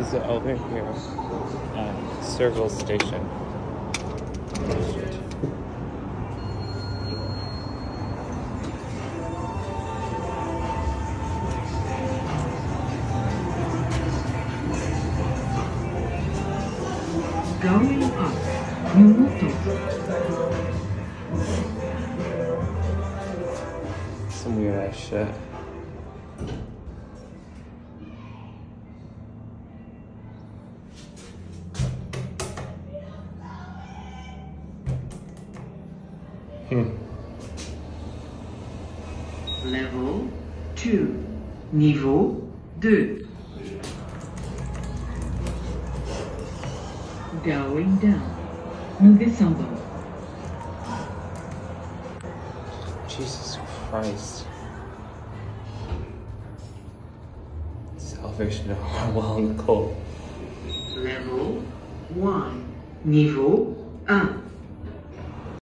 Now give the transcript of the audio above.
Is it over here? Um, Cyrville Station. Going up. Some weird ass shit. Hmm. Level 2. Niveau 2. Going down. Nous descendons. Jesus Christ. Salvation of Harwell and Cole. Level 1. Niveau 1.